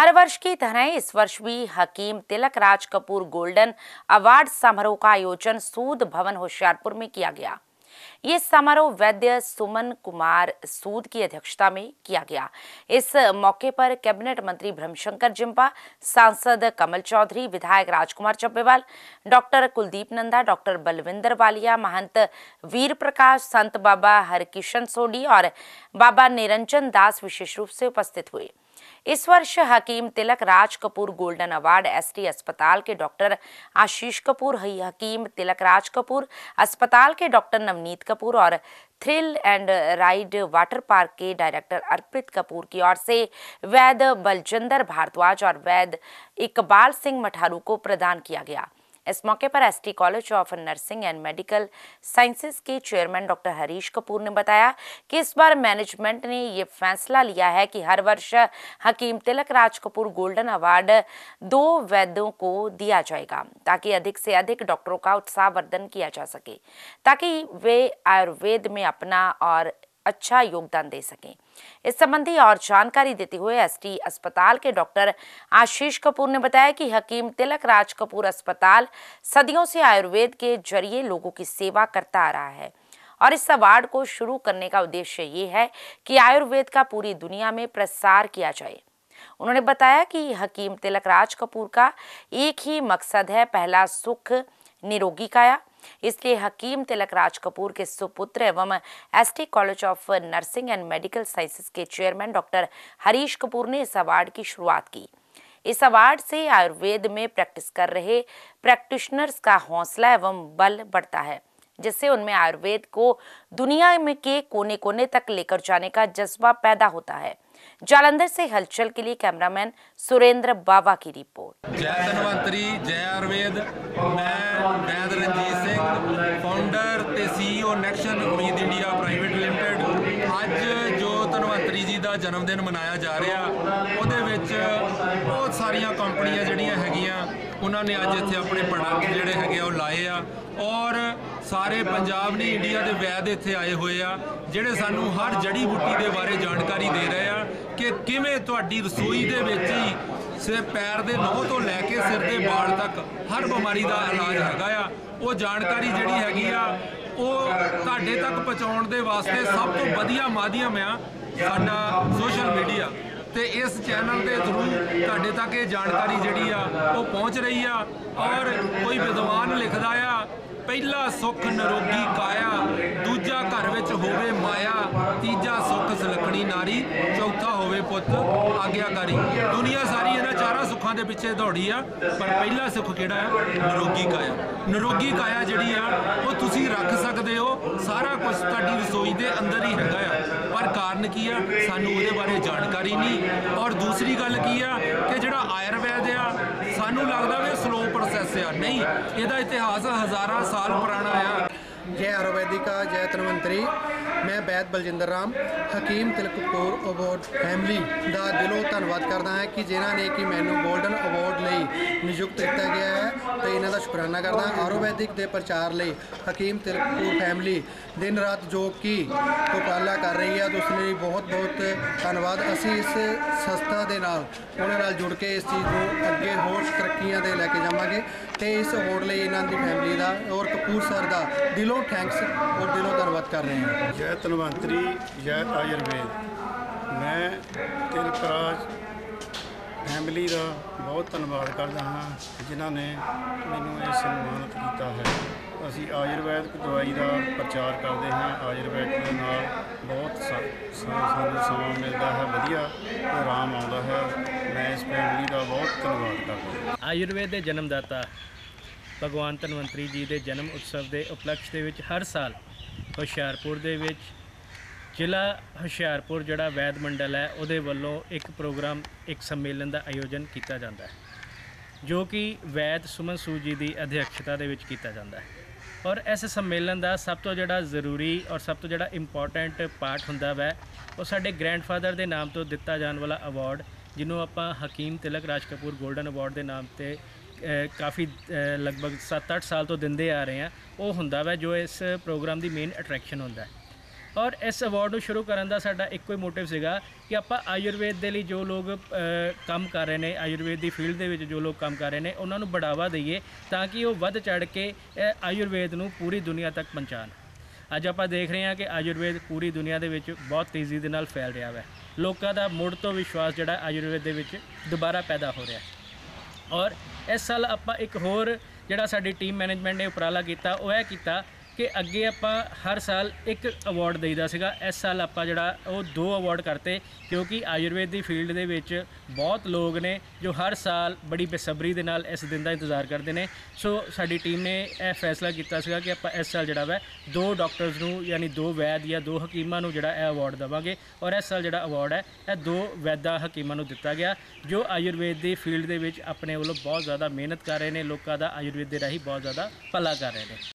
हर वर्ष की तरह इस वर्ष भी हकीम तिलक राज कपूर गोल्डन अवार्ड समारोह का आयोजन सूद भवन होशियारपुर में किया गया। ये समारोह वैद्य सुमन कुमार सूद की अध्यक्षता में किया गया। इस मौके पर कैबिनेट मंत्री ब्रह्मशंकर जिम्पा सांसद कमल चौधरी, विधायक राजकुमार चब्बेवाल, डॉक्टर कुलदीप नंदा, डॉक्टर बलविंदर वालिया, महंत वीर प्रकाश, संत बाबा हरकिशन सोडी और बाबा निरंजन दास विशेष रूप से उपस्थित हुए। इस वर्ष Hakim Tilak Raj Kapoor golden award ST अस्पताल के डॉक्टर आशीष कपूर हकीम तिलक राज कपूर अस्पताल के डॉक्टर नवनीत कपूर और thrill and ride water park के डायरेक्टर अर्पित कपूर की ओर से वैद बलजिंदर भारद्वाज और वैद इकबाल सिंह मठारू को प्रदान किया गया। इस मौके पर ST college of nursing and medical sciences के चेयरमैन डॉक्टर हरीश कपूर ने बताया कि इस बार मैनेजमेंट ने ये फैसला लिया है कि हर वर्ष हकीम तिलक राज कपूर गोल्डन अवार्ड दो वैद्यों को दिया जाएगा, ताकि अधिक से अधिक डॉक्टरों का उत्साहवर्धन किया जा सके, ताकि वे आयुर्वेद में अपना और अच्छा योगदान दे सकें। इस संबंधी और जानकारी देते हुए एसटी अस्पताल के डॉक्टर आशीष कपूर ने बताया कि हकीम तिलक राज कपूर अस्पताल सदियों से आयुर्वेद के ज़रिए लोगों की सेवा करता आ रहा है और इस अवार्ड को शुरू करने का उद्देश्य ये है कि आयुर्वेद का पूरी दुनिया में प्रसार किया जाए। उन्होंने बताया कि हकीम तिलक राज कपूर का एक ही मकसद है पहला सुख निरोगी काया। इसलिए हकीम तिलक राज कपूर के सुपुत्र एवं ST college of nursing and medical sciences के चेयरमैन डॉक्टर हरीश कपूर ने इस अवार्ड की शुरुआत की। इस अवार्ड से आयुर्वेद में प्रैक्टिस कर रहे प्रैक्टिशनर्स का हौसला एवं बल बढ़ता है। जिससे उनमें आयुर्वेद को दुनिया में के कोने कोने तक लेकर जाने का जज्बा पैदा होता है जालंधर से हलचल के लिए कैमरामैन सुरेंद्र बाबा की रिपोर्ट ਜੈ ਧਨਵੰਤਰੀ ਜੈ ਆਯੁਰਵੇਦ ਮੈਂ ਵੈਦ ਰਣਜੀਤ ਸਿੰਘ ਫਾਊਂਡਰ ਤੇ ਸੀਈਓ ਨੈਕਸ਼ਨ ਉਮੀਦ ਇੰਡੀਆ ਪ੍ਰਾਈਵੇਟ ਲਿਮਟਿਡ ਅੱਜ ਜੋ ਧਨਵੰਤਰੀ ਜੀ ਦਾ ਜਨਮ ਦਿਨ ਮਨਾਇਆ ਜਾ ਰਿਹਾ ਉਹਦੇ ਵਿੱਚ ਬਹੁਤ ਸਾਰੀਆਂ ਕੰਪਨੀਆਂ ਜਿਹੜੀਆਂ ਹੈਗੀਆਂ ਉਹਨਾਂ ਨੇ ਅੱਜ ਇੱਥੇ ਆਪਣੇ ਪ੍ਰੋਡਕਟ ਜਿਹੜੇ ਹੈਗੇ ਆ ਉਹ ਲਾਏ ਆ ਔਰ ਸਾਰੇ ਪੰਜਾਬ ਨਹੀਂ, ਇੰਡੀਆ ਦੇ ਵੈਦ ਇੱਥੇ ਆਏ ਹੋਏ ਆ, ਜਿਹੜੇ ਸਾਨੂੰ ਹਰ ਜੜੀ ਬੂਟੀ ਦੇ ਬਾਰੇ ਜਾਣਕਾਰੀ ਦੇ ਰਹੇ ਆ ਕਿ ਕਿਵੇਂ ਤੁਹਾਡੀ ਰਸੋਈ ਦੇ ਵਿੱਚ ਹੀ ਸਿਰ, ਪੈਰ ਦੇ ਨੋਹ ਤੋਂ ਲੈ ਕੇ ਸਿਰ ਦੇ ਵਾਲ ਤੱਕ ਹਰ ਬਿਮਾਰੀ ਦਾ ਇਲਾਜ ਹੈਗਾ ਆ। ਉਹ ਜਾਣਕਾਰੀ ਜਿਹੜੀ ਹੈਗੀ ਆ, ਉਹ ਤੁਹਾਡੇ ਤੱਕ ਪਹੁੰਚਾਉਣ ਦੇ ਵਾਸਤੇ ਸਭ ਤੋਂ ਵਧੀਆ ਮਾਧਿਅਮ ਆ ਸਾਡਾ ਸੋਸ਼ਲ ਮੀਡੀਆ ਤੇ ਇਸ ਚੈਨਲ ਦੇ ਥਰੂ ਤੁਹਾਡੇ ਤੱਕ ਇਹ ਜਾਣਕਾਰੀ ਜਿਹੜੀ ਆ, ਉਹ ਪਹੁੰਚ ਰਹੀ ਆ ਔਰ ਕੋਈ ਵਿਦਵਾਨ ਲਿਖਦਾ ਆ, ਪਹਿਲਾ ਸੁਖ ਨਰੋਗੀ ਕਾਇਆ, ਦੂਜਾ ਘਰ ਵਿੱਚ ਹੋਵੇ ਮਾਇਆ, ਤੀਜਾ ਸੁਖ ਸੁਲੱਖਣੀ ਨਾਰੀ, ਚੌਥਾ ਹੋਵੇ ਪੁੱਤ ਆਗਿਆਕਾਰੀ। ਦੁਨੀਆ ਸਾਰੀ ਇਹਨਾਂ ਚਾਰਾਂ ਸੁੱਖਾਂ ਦੇ ਪਿੱਛੇ ਦੌੜੀ ਆ, ਪਰ ਪਹਿਲਾ ਸੁੱਖ ਕਿਹੜਾ ਆ? ਨਰੋਗੀ ਕਾਇਆ। ਨਰੋਗੀ ਕਾਇਆ ਜਿਹੜੀ ਆ, ਉਹ ਤੁਸੀਂ ਰੱਖ ਸਕਦੇ ਹੋ, ਸਾਰਾ ਕੁਝ ਤੁਹਾਡੀ ਰਸੋਈ ਦੇ ਅੰਦਰ ਹੀ ਹੈਗਾ ਆ। ਪਰ ਕਾਰਨ ਕੀ ਆ, ਸਾਨੂੰ ਉਹਦੇ ਬਾਰੇ ਜਾਣਕਾਰੀ ਨਹੀਂ। ਔਰ ਦੂਸਰੀ ਗੱਲ ਕੀ ਆ ਕਿ ਜਿਹੜਾ ਆਯੁਰਵੈਦ ਆ, ਸਾਨੂੰ ਲੱਗਦਾ ਵੀ ਸਲੋ ਪ੍ਰੋਸੈਸ ਆ। ਨਹੀਂ, ਇਹਦਾ ਇਤਿਹਾਸ ਹਜ਼ਾਰਾਂ ਸਾਲ ਪੁਰਾਣਾ ਆ। ਜੈ ਆਯੁਰਵੈਦਿਕਾ ਜੈ ਧਨਵੰਤਰੀ ਮੈਂ ਵੈਦ ਬਲਜਿੰਦਰ ਰਾਮ, ਹਕੀਮ ਤਿਲਕ ਅਵਾਰਡ ਫੈਮਿਲੀ ਦਾ ਦਿਲੋਂ ਧੰਨਵਾਦ ਕਰਦਾ ਹਾਂ ਕਿ ਜਿਨ੍ਹਾਂ ਨੇ ਕਿ ਮੈਨੂੰ 골ਡਨ ਅਵਾਰਡ ਲਈ ਨਿਯੁਕਤ ਕੀਤਾ ਗਿਆ ਹੈ ਤੇ ਇਹਨਾਂ ਦਾ ਸ਼ੁਕਰਾਨਾ ਕਰਦਾ ਹਾਂ। ਆਯੁਰਵੈਦਿਕ ਦੇ ਪ੍ਰਚਾਰ ਲਈ ਹਕੀਮ ਤਿਲਕ ਫੈਮਿਲੀ ਦਿਨ ਰਾਤ ਜੋ ਕਿ ਉਪਰਾਲਾ ਕਰ ਰਹੀ ਹੈ ਉਸ ਲਈ ਬਹੁਤ ਬਹੁਤ ਧੰਨਵਾਦ। ਅਸੀਂ ਇਸ ਸੰਸਥਾ ਦੇ ਨਾਲ, ਉਹਨਾਂ ਨਾਲ ਜੁੜ ਕੇ ਇਸ ਚੀਜ਼ ਨੂੰ ਅੱਗੇ ਹੋਰ ਤਰੱਕੀਆਂ ਦੇ ਲੈ ਕੇ ਜਾਵਾਂਗੇ ਤੇ ਇਸ ਅਵਾਰਡ ਲਈ ਇਹਨਾਂ ਦੀ ਫੈਮਿਲੀ ਦਾ ਔਰ ਕਪੂਰ ਸਰ ਦਾ ਦਿਲੋਂ ਥੈਂਕਸ ਔਰ ਦਿਲੋਂ ਧੰਨਵਾਦ ਕਰ ਰਹੇ ਹਾਂ। ਜੈ ਧਨਵੰਤਰੀ ਜੈ ਆਯੁਰਵੇਦ। ਮੈਂ ਤਿਲਕਰਾਜ ਫੈਮਿਲੀ ਦਾ ਬਹੁਤ ਧੰਨਵਾਦ ਕਰਦਾ ਹਾਂ ਜਿਨ੍ਹਾਂ ਨੇ ਮੈਨੂੰ ਇਹ ਸਨਮਾਨਿਤ ਕੀਤਾ ਹੈ। ਅਸੀਂ ਆਯੁਰਵੈਦਿਕ ਦਵਾਈ ਦਾ ਪ੍ਰਚਾਰ ਕਰਦੇ ਹਾਂ। ਆਯੁਰਵੈਦ ਦੇ ਨਾਲ ਬਹੁਤ ਸਾ- ਸਾ- ਸਾਨੂੰ ਸਮਾਂ ਮਿਲਦਾ ਹੈ ਵਧੀਆ ਤੇ ਆਰਾਮ ਆਉਂਦਾ ਹੈ। ਮੈਂ ਇਸ ਫੈਮਿਲੀ ਦਾ ਬਹੁਤ ਧੰਨਵਾਦ ਕਰਦਾ ਹਾਂ। ਆਯੁਰਵੇਦ ਦੇ ਜਨਮਦਾਤਾ ਭਗਵਾਨ ਧਨਵੰਤਰੀ ਜੀ ਦੇ ਜਨਮ ਉਤਸਵ ਦੇ ਉਪਲਕਸ਼ ਦੇ ਵਿੱਚ ਹਰ ਸਾਲ ਹੁਸ਼ਿਆਰਪੁਰ ਦੇ ਵਿੱਚ ਜ਼ਿਲ੍ਹਾ ਹੁਸ਼ਿਆਰਪੁਰ ਜਿਹੜਾ ਵੈਦ ਮੰਡਲ ਹੈ, ਉਹਦੇ ਵੱਲੋਂ ਇੱਕ ਪ੍ਰੋਗਰਾਮ, ਇੱਕ ਸੰਮੇਲਨ ਦਾ ਆਯੋਜਨ ਕੀਤਾ ਜਾਂਦਾ ਹੈ, ਜੋ ਕਿ ਵੈਦ ਸੁਮਨ ਸੂਦ ਜੀ ਦੀ ਅਧਿਕਸ਼ਤਾ ਦੇ ਵਿੱਚ ਕੀਤਾ ਜਾਂਦਾ ਹੈ। ਔਰ ਇਸ ਸੰਮੇਲਨ ਦਾ ਸਭ ਤੋਂ ਜਿਹੜਾ ਜ਼ਰੂਰੀ ਔਰ ਸਭ ਤੋਂ ਜਿਹੜਾ ਇੰਪੋਰਟੈਂਟ ਪਾਰਟ ਹੁੰਦਾ ਵੈ, ਉਹ ਸਾਡੇ ਗ੍ਰੈਂਡਫਾਦਰ ਦੇ ਨਾਮ ਤੋਂ ਦਿੱਤਾ ਜਾਣ ਵਾਲਾ ਅਵਾਰਡ ਜਿਹਨੂੰ ਆਪਾਂ ਹਕੀਮ ਤਿਲਕ ਰਾਜ ਕਪੂਰ 골ਡਨ ਅਵਾਰਡ ਦੇ ਨਾਮ ਤੇ ਕਾਫੀ ਲਗਭਗ 7-8 ਸਾਲ ਤੋਂ ਦਿੰਦੇ ਆ ਰਹੇ ਆ। ਉਹ ਹੁੰਦਾ ਵੈ ਜੋ ਇਸ ਪ੍ਰੋਗਰਾਮ ਦੀ ਮੇਨ ਅਟਰੈਕਸ਼ਨ ਹੁੰਦਾ ਹੈ। ਔਰ ਇਸ ਅਵਾਰਡ ਨੂੰ ਸ਼ੁਰੂ ਕਰਨ ਦਾ ਸਾਡਾ ਇੱਕੋ ਹੀ ਮੋਟਿਵ ਸੀਗਾ ਕਿ ਆਪਾਂ ਆਯੁਰਵੇਦ ਦੇ ਲਈ ਜੋ ਲੋਕ ਕੰਮ ਕਰ ਰਹੇ ਨੇ, ਆਯੁਰਵੇਦ ਦੀ ਫੀਲਡ ਦੇ ਵਿੱਚ ਜੋ ਲੋਕ ਕੰਮ ਕਰ ਰਹੇ ਨੇ, ਉਹਨਾਂ ਨੂੰ ਬੜਾਵਾ ਦਈਏ ਤਾਂ ਕਿ ਉਹ ਵੱਧ ਚੜ ਕੇ ਆਯੁਰਵੇਦ ਨੂੰ ਪੂਰੀ ਦੁਨੀਆ ਤੱਕ ਪਹੁੰਚਾਉਣ। ਅੱਜ ਆਪਾਂ ਦੇਖ ਰਹੇ ਹਾਂ ਕਿ ਆਯੁਰਵੇਦ ਪੂਰੀ ਦੁਨੀਆ ਦੇ ਵਿੱਚ ਬਹੁਤ ਤੇਜ਼ੀ ਦੇ ਨਾਲ ਫੈਲ ਰਿਹਾ ਹੈ ਲੋਕਾਂ ਦਾ ਮੁੜ ਤੋਂ ਵਿਸ਼ਵਾਸ ਜਿਹੜਾ ਆਯੁਰਵੇਦ ਦੇ ਵਿੱਚ ਦੁਬਾਰਾ ਪੈਦਾ ਹੋ ਰਿਹਾ ਹੈ। ਔਰ ਇਸ ਸਾਲ ਆਪਾਂ ਇੱਕ ਹੋਰ ਜਿਹੜਾ ਸਾਡੀ ਟੀਮ ਮੈਨੇਜਮੈਂਟ ਨੇ ਉਪਰਾਲਾ ਕੀਤਾ, ਉਹ ਇਹ ਕੀਤਾ ਕਿ ਅੱਗੇ ਆਪਾਂ ਹਰ ਸਾਲ ਇੱਕ ਅਵਾਰਡ ਦੇਈਦਾ ਸੀਗਾ। ਇਸ ਸਾਲ ਆਪਾਂ ਜਿਹੜਾ ਉਹ ਦੋ ਅਵਾਰਡ ਕਰਤੇ, ਕਿਉਂਕਿ ਆਯੁਰਵੇਦ ਦੀ ਫੀਲਡ ਦੇ ਵਿੱਚ ਬਹੁਤ ਲੋਕ ਨੇ ਜੋ ਹਰ ਸਾਲ ਬੜੀ ਬੇਸਬਰੀ ਦੇ ਨਾਲ ਇਸ ਦਿਨ ਦਾ ਇੰਤਜ਼ਾਰ ਕਰਦੇ ਨੇ। ਸੋ ਸਾਡੀ ਟੀਮ ਨੇ ਇਹ ਫੈਸਲਾ ਕੀਤਾ ਸੀਗਾ ਕਿ ਆਪਾਂ ਇਸ ਸਾਲ ਜਿਹੜਾ ਵਾ ਦੋ ਡਾਕਟਰਸ ਨੂੰ, ਯਾਨੀ ਦੋ ਵੈਦ ਜਾਂ ਦੋ ਹਕੀਮਾਂ ਨੂੰ ਜਿਹੜਾ ਇਹ ਅਵਾਰਡ ਦੇਵਾਂਗੇ। ਔਰ ਇਸ ਸਾਲ ਜਿਹੜਾ ਅਵਾਰਡ ਹੈ, ਇਹ ਦੋ ਵੈਦਾ ਹਕੀਮਾਂ ਨੂੰ ਦਿੱਤਾ ਗਿਆ, ਜੋ ਆਯੁਰਵੇਦ ਦੀ ਫੀਲਡ ਦੇ ਵਿੱਚ ਆਪਣੇ ਵੱਲੋਂ ਬਹੁਤ ਜ਼ਿਆਦਾ ਮਿਹਨਤ ਕਰ ਰਹੇ ਨੇ, ਲੋਕਾਂ ਦਾ ਆਯੁਰਵੇਦ ਦੇ ਰਾਹੀਂ ਬਹੁਤ ਜ਼ਿਆਦਾ ਭਲਾ ਕਰ ਰਹੇ ਨੇ।